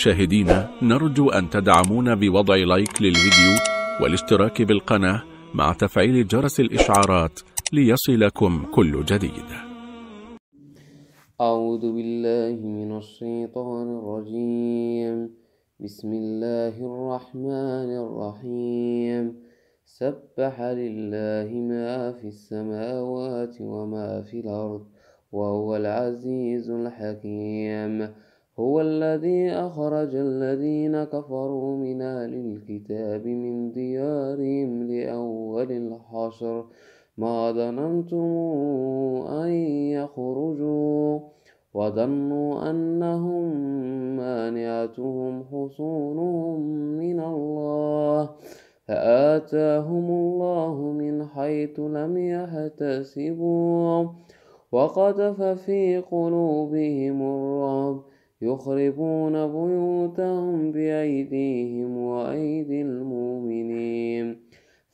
مشاهدينا نرجو أن تدعمونا بوضع لايك للفيديو والاشتراك بالقناة مع تفعيل جرس الإشعارات ليصلكم كل جديد. أعوذ بالله من الشيطان الرجيم. بسم الله الرحمن الرحيم. سبح لله ما في السماوات وما في الأرض وهو العزيز الحكيم. هو الذي أخرج الذين كفروا من أهل الكتاب من ديارهم لأول الحشر. ما ظننتم أن يخرجوا وظنوا أنهم مانعتهم حصونهم من الله. فآتاهم الله من حيث لم يحتسبوا. وقذف في قلوبهم الرعب. يخربون بيوتهم بأيديهم وأيدي المؤمنين.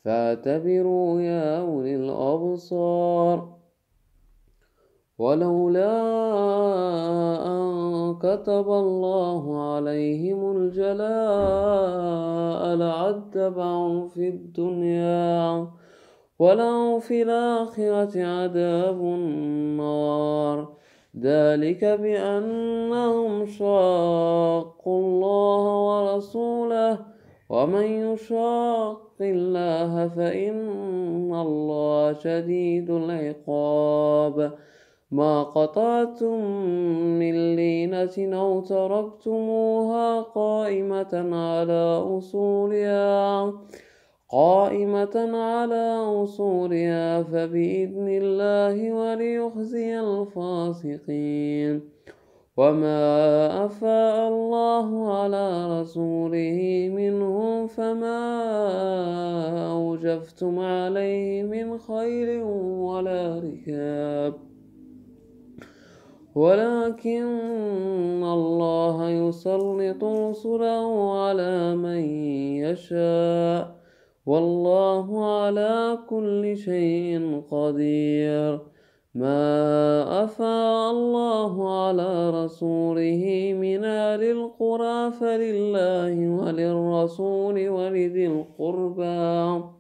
فاعتبروا يا أولي الأبصار. ولولا أن كتب الله عليهم الجلاء لعذبهم في الدنيا. ولهم في الآخرة عذاب ذلك بأنهم شاقوا الله ورسوله ومن يشاق الله فإن الله شديد العقاب. ما قطعتم من لينة أو تركتموها قائمة على أصولها. قائمة على أصولها فبإذن الله وليخزي الفاسقين. وما أفاء الله على رسوله منهم فما أوجفتم عليه من خير ولا ركاب. ولكن الله يسلط رسله على من يشاء. والله على كل شيء قدير. ما أفاء الله على رسوله من أهل القرى فلله وللرسول ولذي القربى.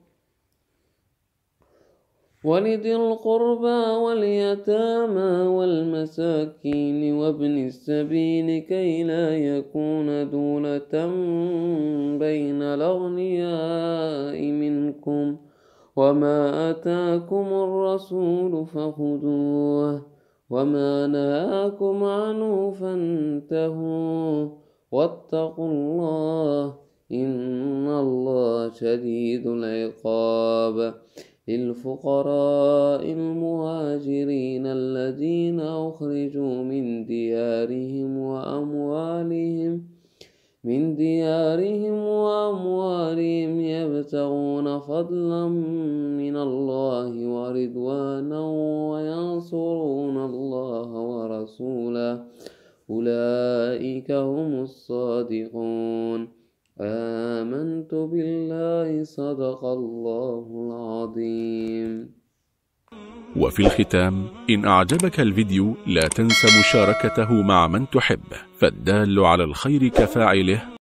ولذي القربى واليتامى والمساكين وابن السبيل كي لا يكون دولة بين الأغنياء منكم وما أتاكم الرسول فخذوه وما نهاكم عنه فانتهوا واتقوا الله إن الله شديد العقاب للفقراء المهاجرين الذين أخرجوا من ديارهم وأموالهم من ديارهم وأموالهم يبتغون فضلا من الله ورضوانا وينصرون الله ورسوله. أولئك هم الصادقون. آمنت بالله صدق الله العظيم. وفي الختام إن أعجبك الفيديو لا تنس مشاركته مع من تحب فالدال على الخير كفاعله.